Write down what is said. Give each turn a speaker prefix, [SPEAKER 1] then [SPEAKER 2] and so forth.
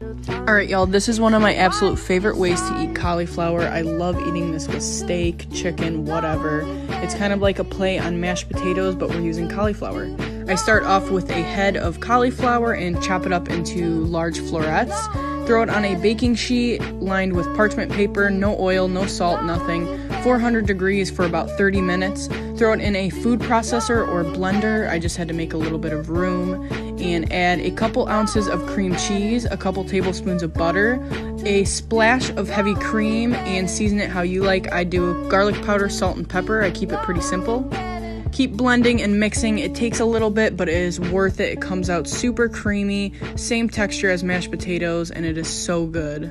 [SPEAKER 1] Alright, y'all, this is one of my absolute favorite ways to eat cauliflower. I love eating this with steak, chicken, whatever. It's kind of like a play on mashed potatoes, but we're using cauliflower. I start off with a head of cauliflower and chop it up into large florets. Throw it on a baking sheet lined with parchment paper, no oil, no salt, nothing. 400 degrees for about 30 minutes. Throw it in a food processor or blender. I just had to make a little bit of room. And add a couple ounces of cream cheese, a couple tablespoons of butter, a splash of heavy cream, and season it how you like. I do garlic powder, salt, and pepper. I keep it pretty simple. Keep blending and mixing. It takes a little bit, but it is worth it. It comes out super creamy, same texture as mashed potatoes, and it is so good.